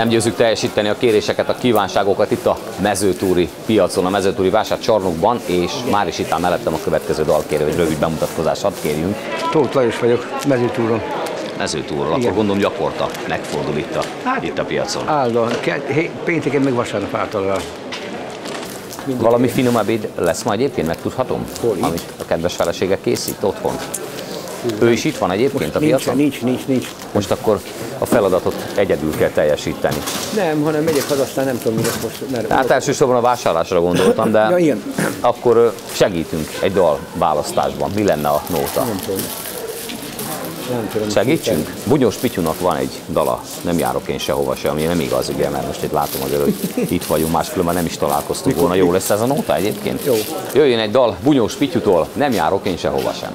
Nem győzük teljesíteni a kéréseket, a kívánságokat itt a mezőtúri piacon, a mezőtúri vásárcsarnokban, és már is itt áll mellettem a következő dalkérő, hogy rövid bemutatkozás hadd kérjünk. Tóth Lajos vagyok, mezőtúron. Mezőtúról, akkor gondolom gyakorta megfordul itt a, hát, itt a piacon. Állandóan, pénteken meg vasárnap általában. Valami finom ebéd lesz ma egyébként, megtudhatom? Hol, itt? Amit a kedves felesége készít otthon. Ő is itt van egyébként a Nincs, piacon? nincs, nincs, nincs. Most akkor a feladatot egyedül kell teljesíteni. Nem, hanem megyek haza, aztán nem tudom, mi lesz most. Mert Hát elsősorban a vásárlásra gondoltam, de Ja, igen. akkor segítünk egy dal választásban. Mi lenne a nóta? nem tudom. Nem tudom. Segítsünk? Bunyós Pityunak van egy dala, nem járok én sehova se, ami nem igaz, ugye, mert most itt látom azért, hogy itt vagyunk, máskülönben nem is találkoztunk volna. Jó lesz ez a nóta egyébként? Jó. Jöjjön egy dal Bunyós Pityutól, nem járok én sehova sem.